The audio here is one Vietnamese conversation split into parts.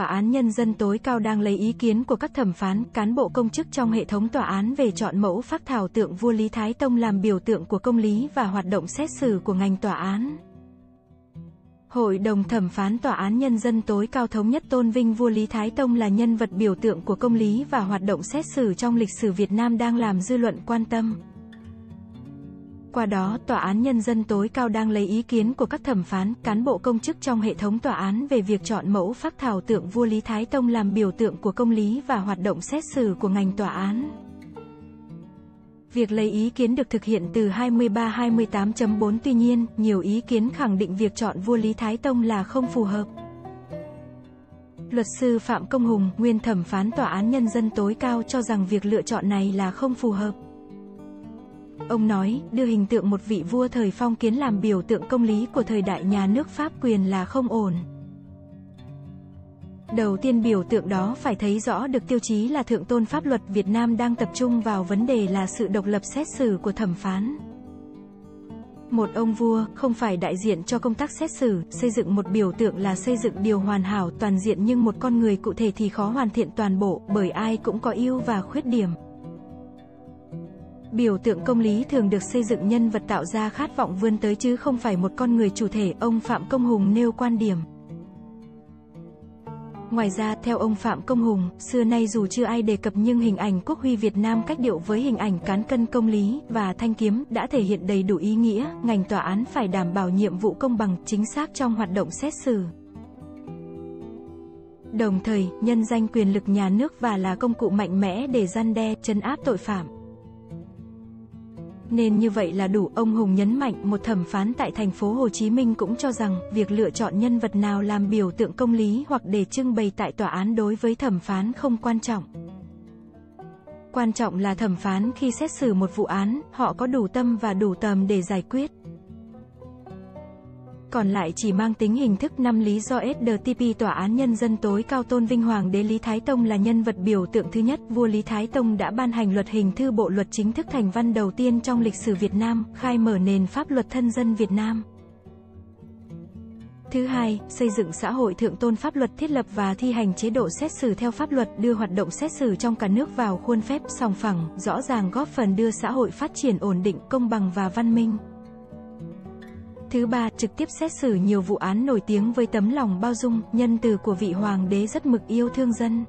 Tòa án Nhân dân tối cao đang lấy ý kiến của các thẩm phán, cán bộ công chức trong hệ thống tòa án về chọn mẫu phác thảo tượng vua Lý Thái Tông làm biểu tượng của công lý và hoạt động xét xử của ngành tòa án. Hội đồng thẩm phán Tòa án Nhân dân tối cao thống nhất tôn vinh vua Lý Thái Tông là nhân vật biểu tượng của công lý và hoạt động xét xử trong lịch sử Việt Nam đang làm dư luận quan tâm. Qua đó, Tòa án Nhân dân tối cao đang lấy ý kiến của các thẩm phán, cán bộ công chức trong hệ thống tòa án về việc chọn mẫu phác thảo tượng vua Lý Thái Tông làm biểu tượng của công lý và hoạt động xét xử của ngành tòa án. Việc lấy ý kiến được thực hiện từ 23-28.4 tuy nhiên, nhiều ý kiến khẳng định việc chọn vua Lý Thái Tông là không phù hợp. Luật sư Phạm Công Hùng, nguyên thẩm phán Tòa án Nhân dân tối cao cho rằng việc lựa chọn này là không phù hợp. Ông nói, đưa hình tượng một vị vua thời phong kiến làm biểu tượng công lý của thời đại nhà nước Pháp quyền là không ổn. Đầu tiên biểu tượng đó phải thấy rõ được tiêu chí là thượng tôn pháp luật Việt Nam đang tập trung vào vấn đề là sự độc lập xét xử của thẩm phán. Một ông vua, không phải đại diện cho công tác xét xử, xây dựng một biểu tượng là xây dựng điều hoàn hảo toàn diện nhưng một con người cụ thể thì khó hoàn thiện toàn bộ, bởi ai cũng có ưu và khuyết điểm. Biểu tượng công lý thường được xây dựng nhân vật tạo ra khát vọng vươn tới chứ không phải một con người chủ thể, ông Phạm Công Hùng nêu quan điểm. Ngoài ra, theo ông Phạm Công Hùng, xưa nay dù chưa ai đề cập nhưng hình ảnh quốc huy Việt Nam cách điệu với hình ảnh cán cân công lý và thanh kiếm đã thể hiện đầy đủ ý nghĩa, ngành tòa án phải đảm bảo nhiệm vụ công bằng, chính xác trong hoạt động xét xử. Đồng thời, nhân danh quyền lực nhà nước và là công cụ mạnh mẽ để gian đe, chấn áp tội phạm. Nên như vậy là đủ, ông Hùng nhấn mạnh, một thẩm phán tại thành phố Hồ Chí Minh cũng cho rằng, việc lựa chọn nhân vật nào làm biểu tượng công lý hoặc để trưng bày tại tòa án đối với thẩm phán không quan trọng. Quan trọng là thẩm phán khi xét xử một vụ án, họ có đủ tâm và đủ tầm để giải quyết còn lại chỉ mang tính hình thức năm lý do SDTP Tòa án Nhân dân tối cao tôn vinh Hoàng đế Lý Thái Tông là nhân vật biểu tượng thứ nhất, vua Lý Thái Tông đã ban hành luật hình thư bộ luật chính thức thành văn đầu tiên trong lịch sử Việt Nam, khai mở nền pháp luật thân dân Việt Nam. Thứ hai, xây dựng xã hội thượng tôn pháp luật thiết lập và thi hành chế độ xét xử theo pháp luật đưa hoạt động xét xử trong cả nước vào khuôn phép sòng phẳng, rõ ràng góp phần đưa xã hội phát triển ổn định, công bằng và văn minh. Thứ ba, trực tiếp xét xử nhiều vụ án nổi tiếng với tấm lòng bao dung, nhân từ của vị hoàng đế rất mực yêu thương dân.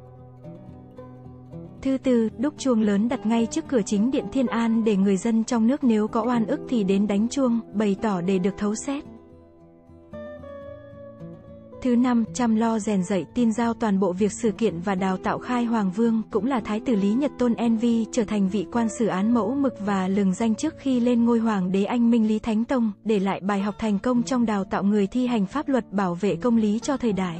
Thứ tư, đúc chuông lớn đặt ngay trước cửa chính điện Thiên An để người dân trong nước nếu có oan ức thì đến đánh chuông, bày tỏ để được thấu xét. Thứ năm, chăm lo rèn dạy, tin giao toàn bộ việc sự kiện và đào tạo khai Hoàng Vương, cũng là Thái tử Lý Nhật Tôn Envy, trở thành vị quan xử án mẫu mực và lừng danh trước khi lên ngôi Hoàng đế Anh Minh Lý Thánh Tông, để lại bài học thành công trong đào tạo người thi hành pháp luật bảo vệ công lý cho thời đại.